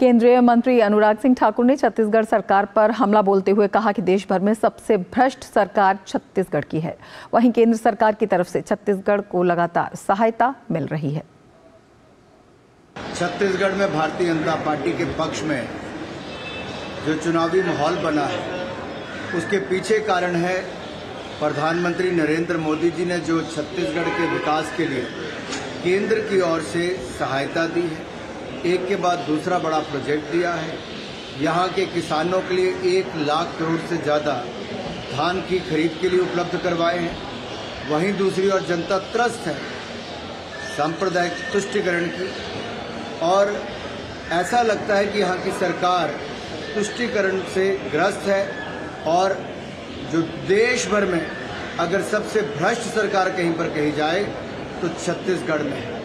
केंद्रीय मंत्री अनुराग सिंह ठाकुर ने छत्तीसगढ़ सरकार पर हमला बोलते हुए कहा कि देश भर में सबसे भ्रष्ट सरकार छत्तीसगढ़ की है। वहीं केंद्र सरकार की तरफ़ से छत्तीसगढ़ को लगातार सहायता मिल रही है। छत्तीसगढ़ में भारतीय जनता पार्टी के पक्ष में जो चुनावी माहौल बना है, उसके पीछे कारण है प्रधानमंत्री नरेंद्र मोदी जी ने जो छत्तीसगढ़ के विकास के लिए केंद्र की ओर से सहायता दी है। एक के बाद दूसरा बड़ा प्रोजेक्ट दिया है। यहाँ के किसानों के लिए एक लाख करोड़ से ज़्यादा धान की खरीद के लिए उपलब्ध करवाए हैं। वहीं दूसरी ओर जनता त्रस्त है सांप्रदायिक तुष्टिकरण की। और ऐसा लगता है कि यहाँ की सरकार तुष्टिकरण से ग्रस्त है और जो देश भर में अगर सबसे भ्रष्ट सरकार कहीं पर कही जाए तो छत्तीसगढ़ में है।